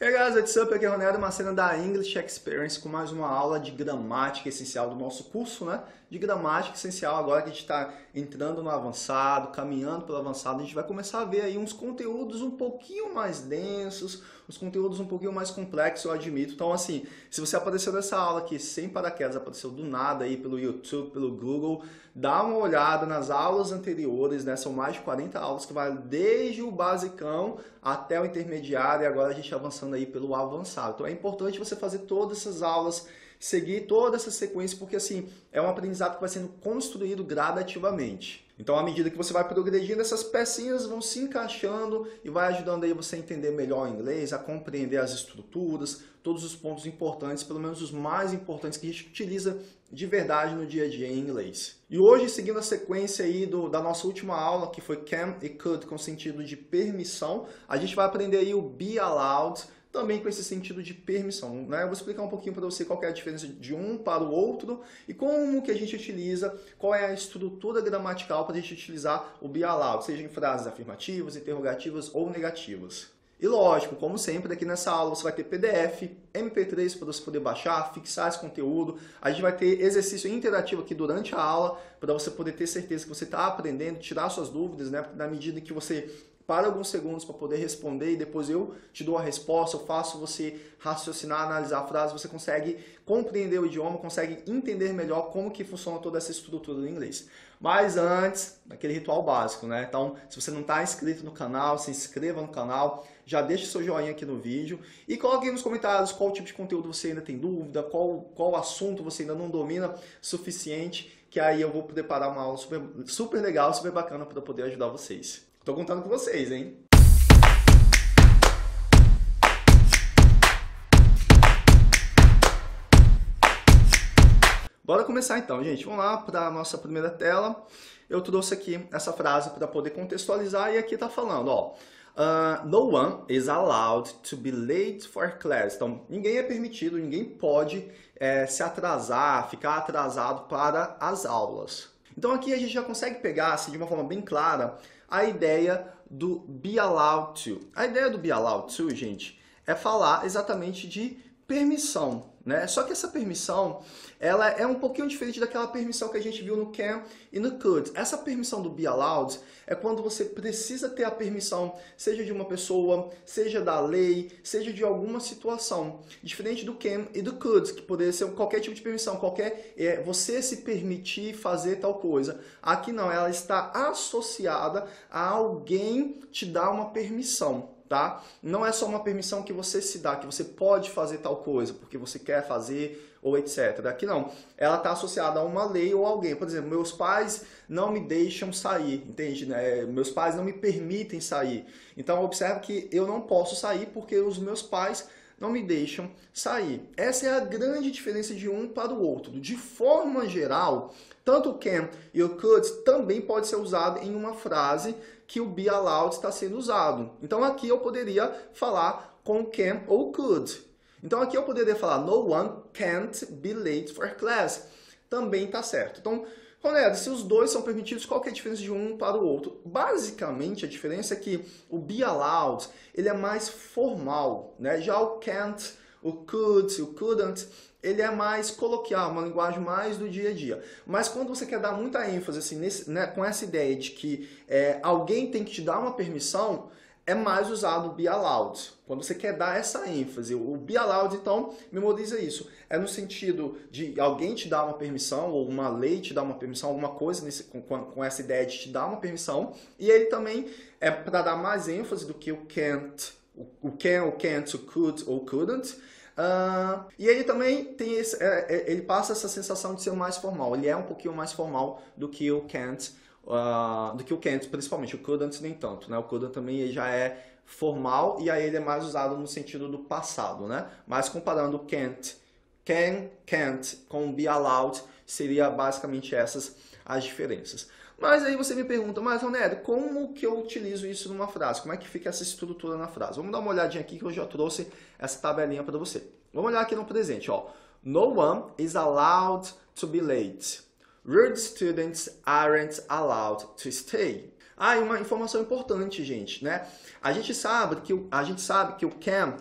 Hey guys, what's up? Aqui é Ronaldo Macena da English Experience com mais uma aula de gramática essencial do nosso curso, né? De gramática essencial, agora que a gente está entrando no avançado, caminhando pelo avançado, a gente vai começar a ver aí uns conteúdos um pouquinho mais densos, os conteúdos um pouquinho mais complexos, eu admito. Então, assim, se você apareceu nessa aula aqui sem paraquedas, apareceu do nada aí pelo YouTube, pelo Google, dá uma olhada nas aulas anteriores, né? São mais de 40 aulas que vai desde o basicão até o intermediário e agora a gente avançando aí pelo avançado. Então é importante você fazer todas essas aulas seguir toda essa sequência, porque assim, é um aprendizado que vai sendo construído gradativamente. Então, à medida que você vai progredindo, essas pecinhas vão se encaixando e vai ajudando aí você a entender melhor o inglês, a compreender as estruturas, todos os pontos importantes, pelo menos os mais importantes que a gente utiliza de verdade no dia a dia em inglês. E hoje, seguindo a sequência aí do, da nossa última aula, que foi can e could com sentido de permissão, a gente vai aprender aí o be allowed, também com esse sentido de permissão. Né? Eu vou explicar um pouquinho para você qual é a diferença de um para o outro e como que a gente utiliza, qual é a estrutura gramatical para a gente utilizar o be allowed, seja em frases afirmativas, interrogativas ou negativas. E lógico, como sempre, aqui nessa aula você vai ter PDF, MP3 para você poder baixar, fixar esse conteúdo. A gente vai ter exercício interativo aqui durante a aula para você poder ter certeza que você está aprendendo, tirar suas dúvidas, né? Na medida que você para alguns segundos para poder responder e depois eu te dou a resposta, eu faço você raciocinar, analisar a frase, você consegue compreender o idioma, consegue entender melhor como que funciona toda essa estrutura do inglês. Mas antes, aquele ritual básico, né? Então, se você não está inscrito no canal, se inscreva no canal, já deixe seu joinha aqui no vídeo e coloque nos comentários qual tipo de conteúdo você ainda tem dúvida, qual, qual assunto você ainda não domina suficiente, que aí eu vou preparar uma aula super, super legal, super bacana para poder ajudar vocês. Tô contando com vocês, hein? Bora começar então, gente. Vamos lá para a nossa primeira tela. Eu trouxe aqui essa frase para poder contextualizar e aqui está falando, ó. Uh, no one is allowed to be late for class. Então, ninguém é permitido, ninguém pode é, se atrasar, ficar atrasado para as aulas. Então aqui a gente já consegue pegar, assim, de uma forma bem clara, a ideia do be allowed to. A ideia do be allowed to, gente, é falar exatamente de permissão, né? Só que essa permissão, ela é um pouquinho diferente daquela permissão que a gente viu no can e no could. Essa permissão do be allowed é quando você precisa ter a permissão, seja de uma pessoa, seja da lei, seja de alguma situação. Diferente do can e do could, que poderia ser qualquer tipo de permissão, qualquer é, você se permitir fazer tal coisa. Aqui não, ela está associada a alguém te dar uma permissão tá? Não é só uma permissão que você se dá, que você pode fazer tal coisa, porque você quer fazer ou etc. Aqui não. Ela está associada a uma lei ou alguém. Por exemplo, meus pais não me deixam sair, entende? Né? Meus pais não me permitem sair. Então, observe que eu não posso sair porque os meus pais não me deixam sair. Essa é a grande diferença de um para o outro. De forma geral, tanto o can e o could também pode ser usado em uma frase que o be allowed está sendo usado. Então aqui eu poderia falar com can ou could. Então aqui eu poderia falar no one can't be late for class. Também está certo. Então, Ronaldo, se os dois são permitidos, qual é a diferença de um para o outro? Basicamente, a diferença é que o be allowed ele é mais formal. Né? Já o can't, o could, o couldn't, ele é mais coloquial, uma linguagem mais do dia a dia. Mas quando você quer dar muita ênfase assim, nesse, né, com essa ideia de que é, alguém tem que te dar uma permissão, é mais usado o be allowed. Quando você quer dar essa ênfase. O be allowed, então, memoriza isso. É no sentido de alguém te dar uma permissão, ou uma lei te dar uma permissão, alguma coisa nesse, com, com essa ideia de te dar uma permissão. E ele também é para dar mais ênfase do que o can't, o can, o can't, o could ou couldn't. Uh, e ele também tem esse, é, é, ele passa essa sensação de ser mais formal. Ele é um pouquinho mais formal do que o can't, uh, do que o can't, principalmente o couldn't nem tanto, né? O couldn't também já é formal e aí ele é mais usado no sentido do passado, né? Mas comparando o can't, can, can't com be allowed seria basicamente essas as diferenças. Mas aí você me pergunta, mas Ronaldo, como que eu utilizo isso numa frase? Como é que fica essa estrutura na frase? Vamos dar uma olhadinha aqui que eu já trouxe essa tabelinha para você. Vamos olhar aqui no presente, ó. No one is allowed to be late. Rude students aren't allowed to stay. Ah, e uma informação importante, gente, né? A gente sabe que o, a gente sabe que o can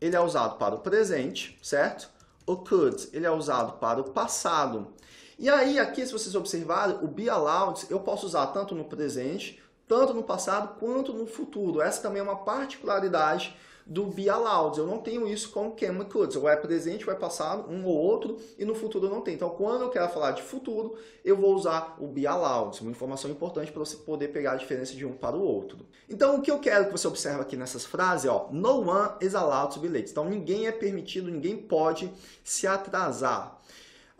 ele é usado para o presente, certo? O could, ele é usado para o passado. E aí, aqui, se vocês observarem, o be allowed eu posso usar tanto no presente, tanto no passado, quanto no futuro. Essa também é uma particularidade do be allowed. Eu não tenho isso com can e could. Ou é presente ou é passado, um ou outro, e no futuro eu não tenho. Então, quando eu quero falar de futuro, eu vou usar o be allowed. Uma informação importante para você poder pegar a diferença de um para o outro. Então, o que eu quero que você observe aqui nessas frases, ó, no one is allowed to be late. Então, ninguém é permitido, ninguém pode se atrasar.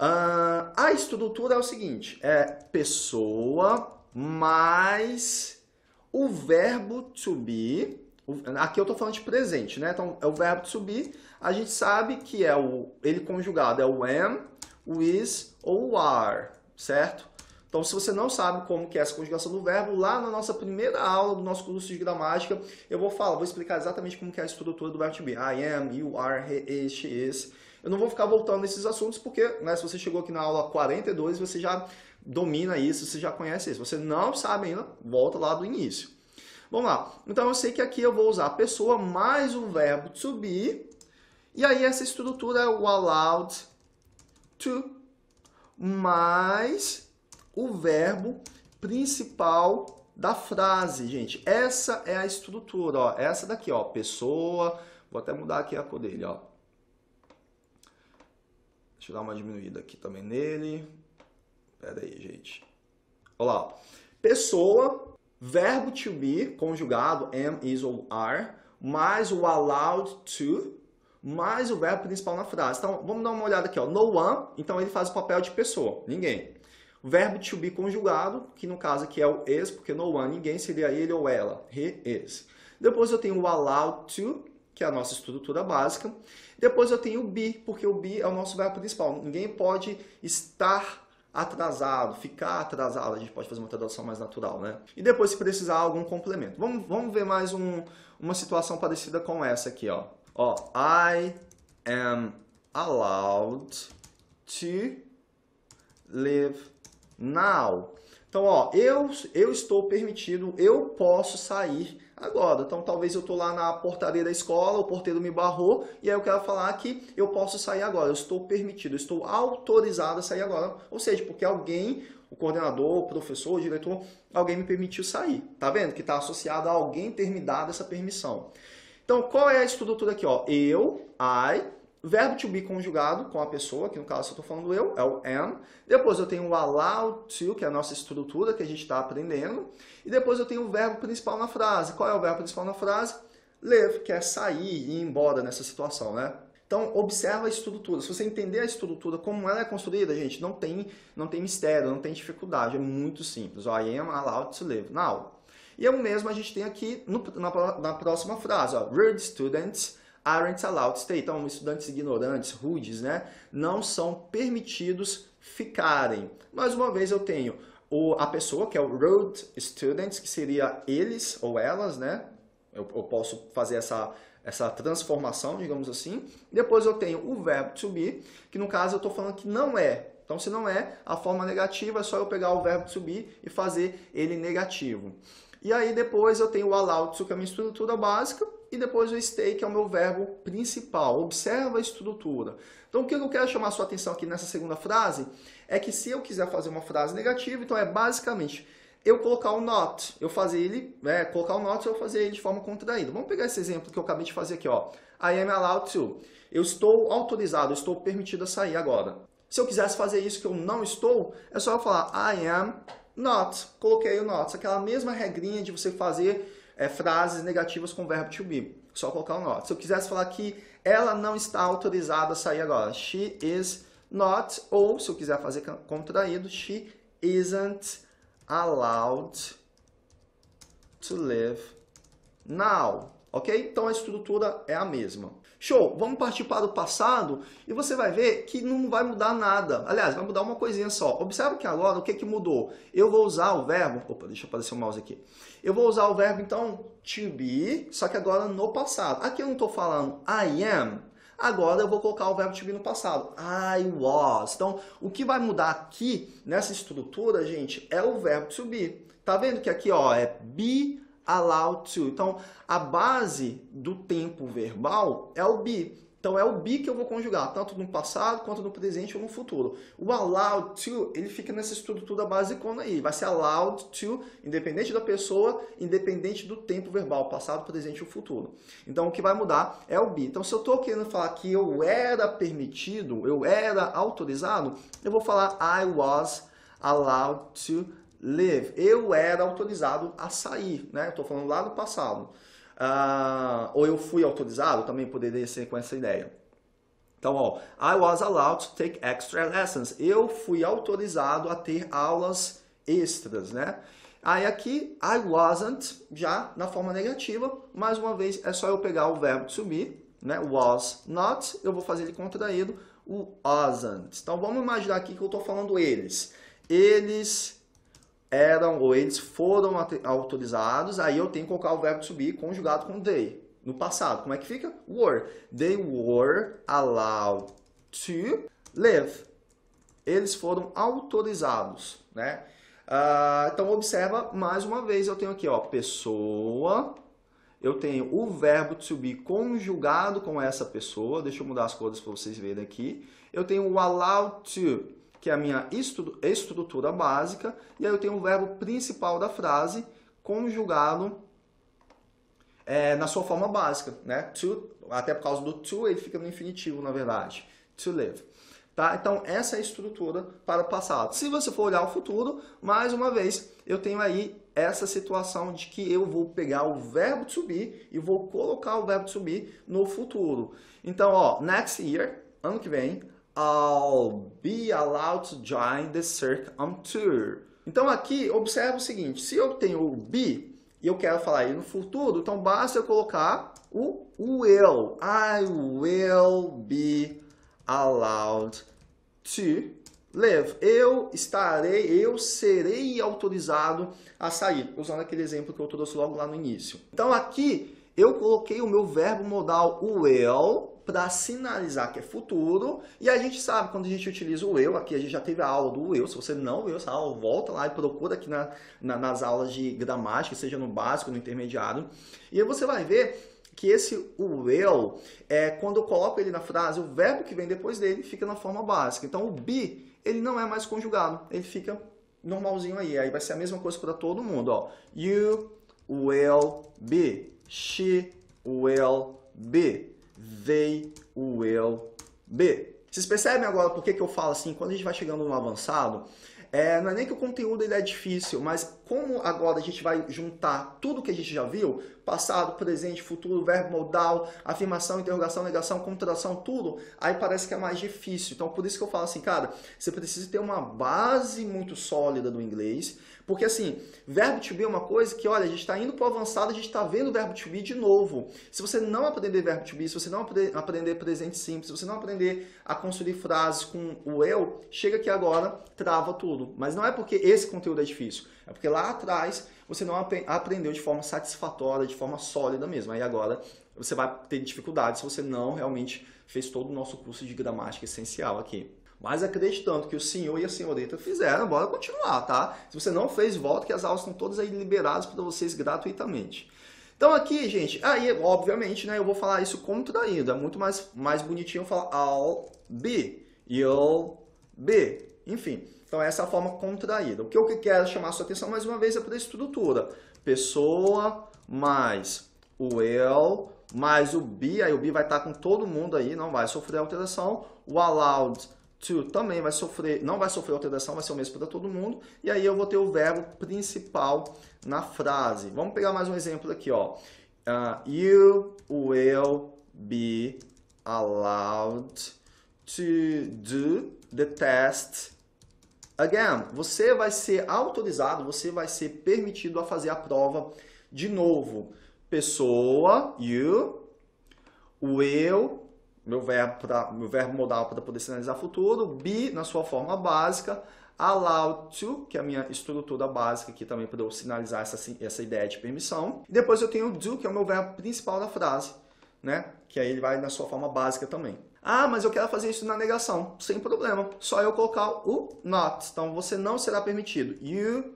Uh, a estrutura é o seguinte, é pessoa mais o verbo to be, Aqui eu estou falando de presente, né? Então, é o verbo to be. A gente sabe que é o ele conjugado é o am, o is ou o are, certo? Então, se você não sabe como que é essa conjugação do verbo, lá na nossa primeira aula do nosso curso de gramática, eu vou falar, vou explicar exatamente como que é a estrutura do verbo to be. I am, you are, he is, she is. Eu não vou ficar voltando nesses assuntos porque, né, se você chegou aqui na aula 42, você já domina isso, você já conhece isso. Você não sabe ainda, volta lá do início. Vamos lá. Então eu sei que aqui eu vou usar a pessoa mais o verbo to be. E aí essa estrutura é o allowed to mais o verbo principal da frase, gente. Essa é a estrutura, ó. Essa daqui, ó, pessoa. Vou até mudar aqui a cor dele, ó. Deixa eu dar uma diminuída aqui também nele. Pera aí, gente. Olha lá. Pessoa verbo to be, conjugado, am, is ou are, mais o allowed to, mais o verbo principal na frase. Então, vamos dar uma olhada aqui. Ó. No one, então ele faz o papel de pessoa, ninguém. O verbo to be conjugado, que no caso aqui é o is, porque no one ninguém seria ele ou ela. He is. Depois eu tenho o allowed to, que é a nossa estrutura básica. Depois eu tenho o be, porque o be é o nosso verbo principal. Ninguém pode estar atrasado, ficar atrasado, a gente pode fazer uma tradução mais natural, né? E depois, se precisar, algum complemento. Vamos, vamos ver mais um, uma situação parecida com essa aqui, ó. Ó, I am allowed to live now. Então, ó, eu, eu estou permitido, eu posso sair agora. Então, talvez eu estou lá na portaria da escola, o porteiro me barrou, e aí eu quero falar que eu posso sair agora, eu estou permitido, eu estou autorizado a sair agora. Ou seja, porque alguém, o coordenador, o professor, o diretor, alguém me permitiu sair. Tá vendo? Que está associado a alguém ter me dado essa permissão. Então, qual é a estrutura aqui? Ó? Eu, I, verbo to be conjugado com a pessoa, que no caso eu estou falando eu, é o am. Depois eu tenho o allow to, que é a nossa estrutura que a gente está aprendendo. E depois eu tenho o verbo principal na frase. Qual é o verbo principal na frase? Live, que é sair e ir embora nessa situação, né? Então, observa a estrutura. Se você entender a estrutura, como ela é construída, gente, não tem, não tem mistério, não tem dificuldade. É muito simples. I am allowed to live now. E é o mesmo a gente tem aqui no, na, na próxima frase. Ó. Rude students aren't allowed to stay. Então, estudantes ignorantes, rudes, né, não são permitidos ficarem. Mais uma vez eu tenho o, a pessoa que é o rude students, que seria eles ou elas, né? Eu, eu posso fazer essa, essa transformação, digamos assim. Depois eu tenho o verbo to be, que no caso eu estou falando que não é. Então, se não é, a forma negativa é só eu pegar o verbo to be e fazer ele negativo. E aí depois eu tenho o allowed to, que é a minha estrutura básica, e depois o stay, que é o meu verbo principal. Observa a estrutura. Então, o que eu quero chamar a sua atenção aqui nessa segunda frase é que se eu quiser fazer uma frase negativa, então é basicamente eu colocar o not, eu fazer ele, né, colocar o not, eu fazer ele de forma contraída. Vamos pegar esse exemplo que eu acabei de fazer aqui, ó. I am allowed to. Eu estou autorizado, eu estou permitido a sair agora. Se eu quisesse fazer isso que eu não estou, é só eu falar I am not. Coloquei o not. Aquela mesma regrinha de você fazer é, frases negativas com verbo to be. Só colocar o not. Se eu quisesse falar que ela não está autorizada a sair agora, she is not, ou se eu quiser fazer contraído, she isn't allowed to live now. Ok? Então a estrutura é a mesma. Show! Vamos partir para o passado e você vai ver que não vai mudar nada. Aliás, vai mudar uma coisinha só. Observe que agora o que, que mudou? Eu vou usar o verbo... Opa, deixa eu aparecer o mouse aqui. Eu vou usar o verbo, então, to be, só que agora no passado. Aqui eu não estou falando I am, agora eu vou colocar o verbo to be no passado. I was. Então, o que vai mudar aqui nessa estrutura, gente, é o verbo to be. Tá vendo que aqui ó, é be allowed to. Então, a base do tempo verbal é o be. Então é o be que eu vou conjugar, tanto no passado, quanto no presente ou no futuro. O allowed to, ele fica nessa estrutura basicona aí. Vai ser allowed to, independente da pessoa, independente do tempo verbal, passado, presente ou futuro. Então o que vai mudar é o be. Então se eu estou querendo falar que eu era permitido, eu era autorizado, eu vou falar I was allowed to live. Eu era autorizado a sair, né? Estou falando lá do passado. Uh, ou eu fui autorizado, também poderia ser com essa ideia. Então, ó, I was allowed to take extra lessons. Eu fui autorizado a ter aulas extras, né? Aí aqui, I wasn't, já na forma negativa, mais uma vez, é só eu pegar o verbo to be, né? Was not, eu vou fazer ele contraído, o wasn't. Então, vamos imaginar aqui que eu estou falando eles. Eles eram ou eles foram autorizados, aí eu tenho que colocar o verbo to be conjugado com they. No passado, como é que fica? Were. They were allowed to live. Eles foram autorizados, né? Uh, então, observa, mais uma vez, eu tenho aqui, ó, pessoa, eu tenho o verbo to be conjugado com essa pessoa, deixa eu mudar as cores para vocês verem aqui. Eu tenho o allowed to, que é a minha estrutura básica, e aí eu tenho o verbo principal da frase conjugado é, na sua forma básica, né? To, até por causa do to, ele fica no infinitivo, na verdade. To live. Tá? Então, essa é a estrutura para o passado. Se você for olhar o futuro, mais uma vez, eu tenho aí essa situação de que eu vou pegar o verbo to be e vou colocar o verbo to be no futuro. Então, ó, next year, ano que vem, I'll be allowed to join the Cirque on Tour. Então aqui, observa o seguinte, se eu tenho o be e eu quero falar aí no futuro, então basta eu colocar o will. I will be allowed to live. Eu estarei, eu serei autorizado a sair, usando aquele exemplo que eu trouxe logo lá no início. Então aqui eu coloquei o meu verbo modal will para sinalizar que é futuro. E a gente sabe, quando a gente utiliza o eu, aqui a gente já teve a aula do eu, se você não viu essa aula, volta lá e procura aqui na, na, nas aulas de gramática, seja no básico, no intermediário. E aí você vai ver que esse will, é, quando eu coloco ele na frase, o verbo que vem depois dele fica na forma básica. Então o be, ele não é mais conjugado, ele fica normalzinho aí. Aí vai ser a mesma coisa para todo mundo. Ó. You will be. She will be they will be. Vocês percebem agora por que, que eu falo assim, quando a gente vai chegando no avançado, é, não é nem que o conteúdo ele é difícil, mas como agora a gente vai juntar tudo que a gente já viu, passado, presente, futuro, verbo modal, afirmação, interrogação, negação, contração, tudo, aí parece que é mais difícil. Então por isso que eu falo assim, cara, você precisa ter uma base muito sólida do inglês, porque assim, verbo to be é uma coisa que, olha, a gente está indo para o avançado, a gente está vendo o verbo to be de novo. Se você não aprender verbo to be, se você não aprender presente simples, se você não aprender a construir frases com o eu, chega aqui agora, trava tudo. Mas não é porque esse conteúdo é difícil, é porque lá atrás você não aprendeu de forma satisfatória, de forma sólida mesmo. Aí agora você vai ter dificuldade se você não realmente fez todo o nosso curso de gramática essencial aqui. Mas acreditando que o senhor e a senhorita fizeram, bora continuar, tá? Se você não fez, volta que as aulas estão todas aí liberadas para vocês gratuitamente. Então aqui, gente, aí obviamente, né, eu vou falar isso contraído. É muito mais, mais bonitinho falar I'll be, you'll be, enfim. Então essa é a forma contraída. O que eu quero chamar sua atenção mais uma vez é para a estrutura. Pessoa mais o will mais o be, aí o be vai estar com todo mundo aí, não vai sofrer alteração. O allowed to também vai sofrer, não vai sofrer alteração, vai ser o mesmo para todo mundo. E aí eu vou ter o verbo principal na frase. Vamos pegar mais um exemplo aqui, ó. Uh, you will be allowed to do the test again. Você vai ser autorizado, você vai ser permitido a fazer a prova de novo. Pessoa, you, will meu verbo, pra, meu verbo modal para poder sinalizar futuro, be na sua forma básica, allow to, que é a minha estrutura básica aqui também para eu sinalizar essa, essa ideia de permissão. E depois eu tenho do, que é o meu verbo principal da frase, né? que aí ele vai na sua forma básica também. Ah, mas eu quero fazer isso na negação. Sem problema. Só eu colocar o not. Então, você não será permitido. You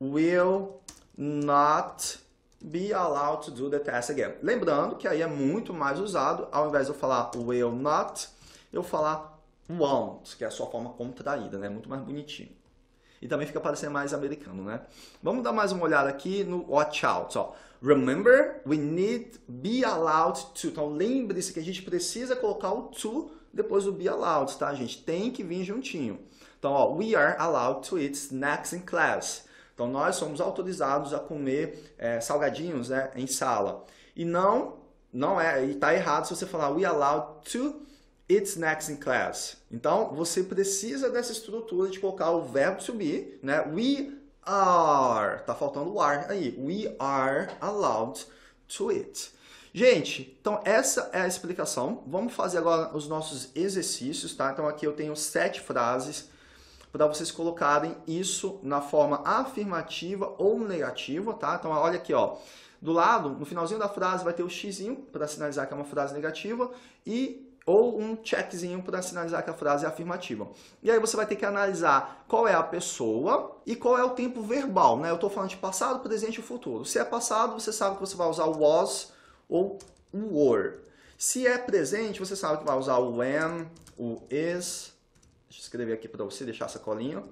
will not be allowed to do the test again. Lembrando que aí é muito mais usado, ao invés de eu falar will not, eu falar won't, que é a sua forma contraída, né? Muito mais bonitinho. E também fica parecendo mais americano, né? Vamos dar mais uma olhada aqui no watch out. Ó. Remember, we need be allowed to. Então lembre-se que a gente precisa colocar o to depois do be allowed, tá, gente? Tem que vir juntinho. Então, ó, we are allowed to eat snacks in class. Então, nós somos autorizados a comer é, salgadinhos né, em sala. E não, não é, e tá errado se você falar we allowed to eat snacks in class. Então, você precisa dessa estrutura de colocar o verbo to be, né? We are, tá faltando o are aí. We are allowed to eat. Gente, então essa é a explicação. Vamos fazer agora os nossos exercícios, tá? Então aqui eu tenho sete frases para vocês colocarem isso na forma afirmativa ou negativa, tá? Então olha aqui, ó. Do lado, no finalzinho da frase vai ter o xizinho para sinalizar que é uma frase negativa e ou um checkzinho para sinalizar que a frase é afirmativa. E aí você vai ter que analisar qual é a pessoa e qual é o tempo verbal, né? Eu estou falando de passado, presente e futuro. Se é passado, você sabe que você vai usar o was ou o were. Se é presente, você sabe que vai usar o when, o is, deixa eu escrever aqui para você deixar essa colinha,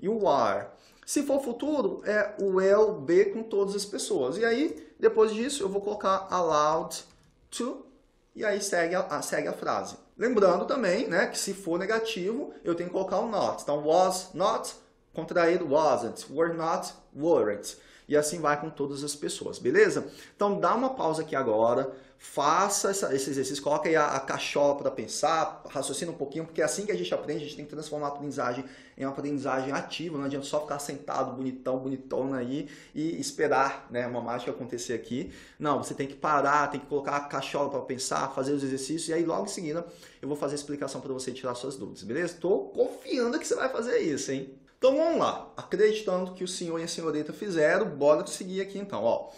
e o are. Se for futuro, é o will be com todas as pessoas. E aí, depois disso, eu vou colocar allowed to e aí segue a, segue a frase. Lembrando também né, que se for negativo, eu tenho que colocar o not. Então, was not, contraído wasn't, were not, weren't. E assim vai com todas as pessoas, beleza? Então dá uma pausa aqui agora, faça essa, esse exercício, coloca aí a, a cachola para pensar, raciocina um pouquinho, porque é assim que a gente aprende, a gente tem que transformar a aprendizagem em uma aprendizagem ativa, não adianta só ficar sentado, bonitão, bonitona aí e esperar né, uma mágica acontecer aqui. Não, você tem que parar, tem que colocar a cachola para pensar, fazer os exercícios e aí logo em seguida eu vou fazer a explicação para você tirar suas dúvidas, beleza? Estou confiando que você vai fazer isso, hein? Então vamos lá, acreditando que o senhor e a senhorita fizeram, bora seguir aqui então, ó.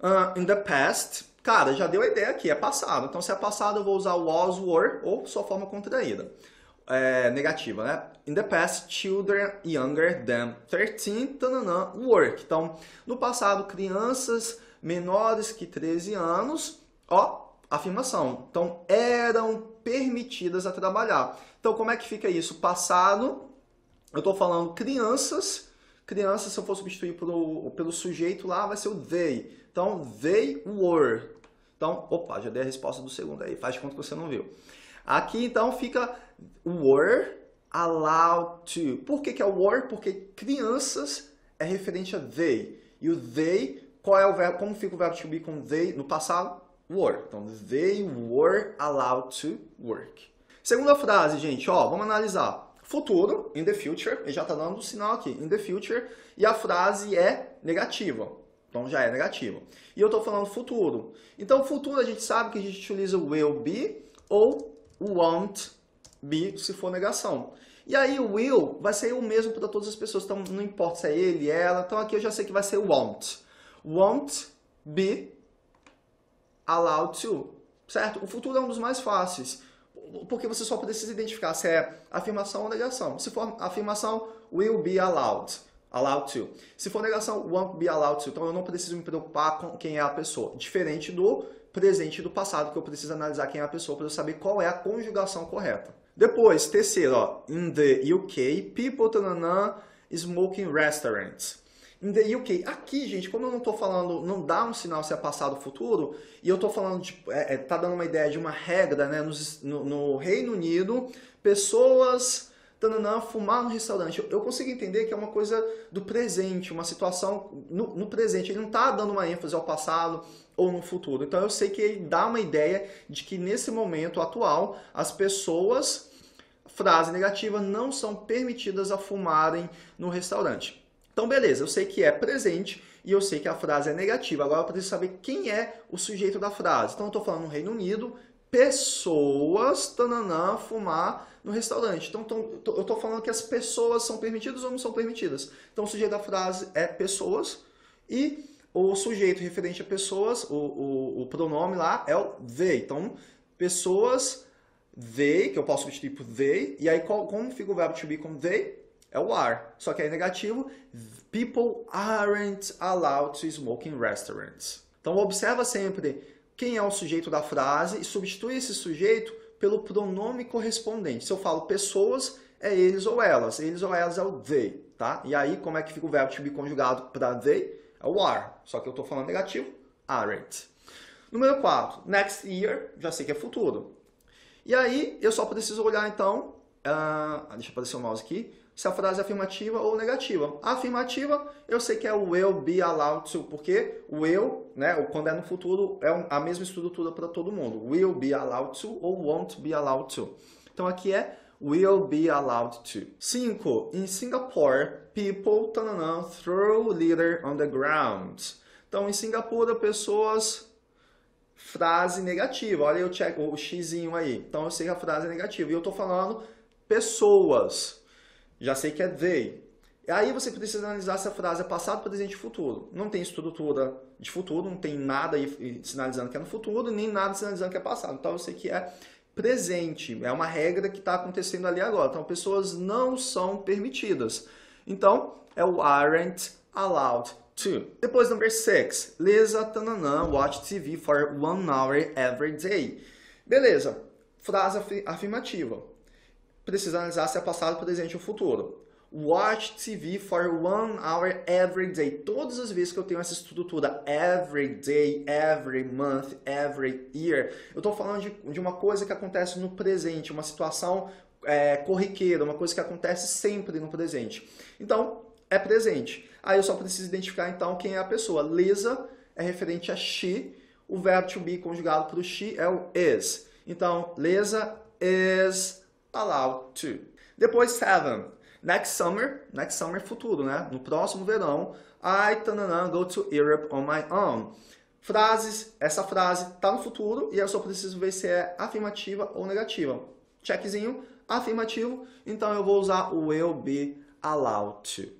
Uh, in the past, cara, já deu a ideia aqui, é passado. Então se é passado eu vou usar was, were ou sua forma contraída. É, negativa, né? In the past, children younger than 13 tanana, work. Então, no passado, crianças menores que 13 anos, ó, afirmação. Então, eram permitidas a trabalhar. Então, como é que fica isso? Passado eu estou falando crianças, crianças, se eu for substituir pelo, pelo sujeito lá, vai ser o they. Então, they were. Então, opa, já dei a resposta do segundo aí, faz de conta que você não viu. Aqui, então, fica were allowed to. Por que, que é were? Porque crianças é referente a they. E o they, qual é o verbo, como fica o verbo to be com they no passado? Were. Então, they were allowed to work. Segunda frase, gente, ó, vamos analisar futuro, in the future, ele já está dando um sinal aqui, in the future, e a frase é negativa. Então já é negativa. E eu estou falando futuro. Então futuro a gente sabe que a gente utiliza will be ou won't be se for negação. E aí o will vai ser o mesmo para todas as pessoas. Então não importa se é ele, ela. Então aqui eu já sei que vai ser won't. Won't be allowed to. Certo? O futuro é um dos mais fáceis porque você só precisa identificar se é afirmação ou negação. Se for afirmação, will be allowed. Allowed to. Se for negação, won't be allowed to. Então eu não preciso me preocupar com quem é a pessoa. Diferente do presente e do passado, que eu preciso analisar quem é a pessoa para eu saber qual é a conjugação correta. Depois, terceiro, ó, in the UK, people tanana, smoking restaurants in the UK. Aqui, gente, como eu não estou falando, não dá um sinal se é passado ou futuro, e eu estou falando, de, é, é, tá dando uma ideia de uma regra, né? No, no Reino Unido, pessoas tananã, fumar no restaurante. Eu, eu, consigo entender que é uma coisa do presente, uma situação no, no presente. Ele não está dando uma ênfase ao passado ou no futuro. Então eu sei que ele dá uma ideia de que nesse momento atual as pessoas, frase negativa, não são permitidas a fumarem no restaurante. Então, beleza, eu sei que é presente e eu sei que a frase é negativa. Agora eu preciso saber quem é o sujeito da frase. Então, eu estou falando no Reino Unido, pessoas, tananã, fumar no restaurante. Então, eu estou falando que as pessoas são permitidas ou não são permitidas. Então, o sujeito da frase é pessoas e o sujeito referente a pessoas, o, o, o pronome lá é o they. Então, pessoas, they, que eu posso substituir por they. E aí, qual, como fica o verbo to be com they? É o are. Só que aí negativo, people aren't allowed to smoke in restaurants. Então observa sempre quem é o sujeito da frase e substitui esse sujeito pelo pronome correspondente. Se eu falo pessoas, é eles ou elas. Eles ou elas é o they, tá? E aí, como é que fica o verbo to be conjugado para they? É o are. Só que eu estou falando negativo, aren't. Número 4, next year, já sei que é futuro. E aí, eu só preciso olhar, então, uh, deixa eu aparecer o mouse aqui, se a frase é afirmativa ou negativa. A afirmativa, eu sei que é o will be allowed to, porque o will, né, quando é no futuro, é a mesma estrutura para todo mundo. Will be allowed to ou won't be allowed to. Então aqui é will be allowed to. 5. In Singapore, people tanana, throw litter on the ground. Então, em Singapura, pessoas frase negativa. Olha o, check, o xizinho aí. Então eu sei que a frase é negativa. E eu estou falando pessoas já sei que é they. Aí você precisa analisar se a frase é passado, presente e futuro. Não tem estrutura de futuro, não tem nada aí sinalizando que é no futuro, nem nada sinalizando que é passado. Então eu sei que é presente, é uma regra que está acontecendo ali agora. Então pessoas não são permitidas. Então é o aren't allowed to. Depois, number six. Lisa tananã watch TV for one hour every day. Beleza, frase afirmativa precisa analisar se é passado, presente ou futuro. Watch TV for one hour every day. Todas as vezes que eu tenho essa estrutura every day, every month, every year, eu estou falando de, de uma coisa que acontece no presente, uma situação é, corriqueira, uma coisa que acontece sempre no presente. Então, é presente. Aí eu só preciso identificar então quem é a pessoa. Lisa é referente a she, o verbo to be conjugado para o she é o is. Então, Lisa is allowed to. Depois, seven. Next summer, next summer é futuro, né? No próximo verão, I tanana, go to Europe on my own. Frases, essa frase está no futuro e eu só preciso ver se é afirmativa ou negativa. Checkzinho, afirmativo, então eu vou usar o will be allowed to.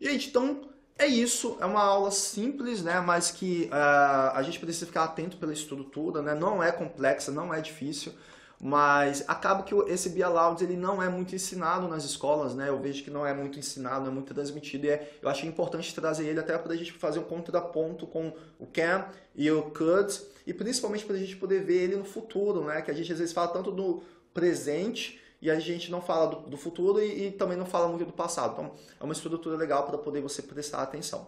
Gente, então é isso, é uma aula simples, né, mas que uh, a gente precisa ficar atento pela estrutura, né, não é complexa, não é difícil mas acaba que esse Bialaudes ele não é muito ensinado nas escolas, né? Eu vejo que não é muito ensinado, não é muito transmitido e é, eu achei importante trazer ele até para a gente fazer um contraponto com o can e o could e principalmente para a gente poder ver ele no futuro, né? Que a gente às vezes fala tanto do presente e a gente não fala do, do futuro e, e, também não fala muito do passado. Então é uma estrutura legal para poder você prestar atenção.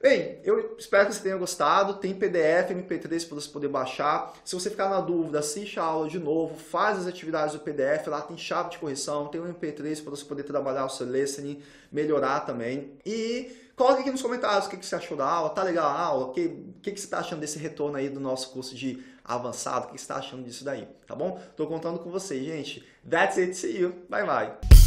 Bem, eu espero que você tenha gostado. Tem PDF, MP3 para você poder baixar. Se você ficar na dúvida, assiste a aula de novo, faz as atividades do PDF. Lá tem chave de correção, tem um MP3 para você poder trabalhar o seu listening, melhorar também. E coloque aqui nos comentários o que, você achou da aula. Tá legal a aula? O que, que, que você está achando desse retorno aí do nosso curso de avançado? O que você está achando disso daí? Tá bom? Tô contando com vocês, gente. That's it. See you. Bye, bye.